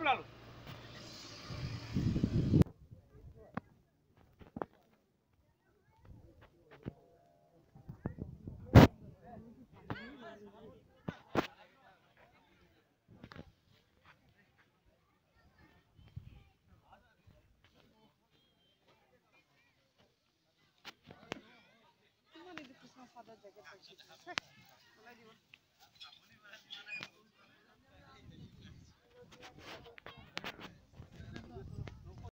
Háblalo. সাদা জ্যাকেট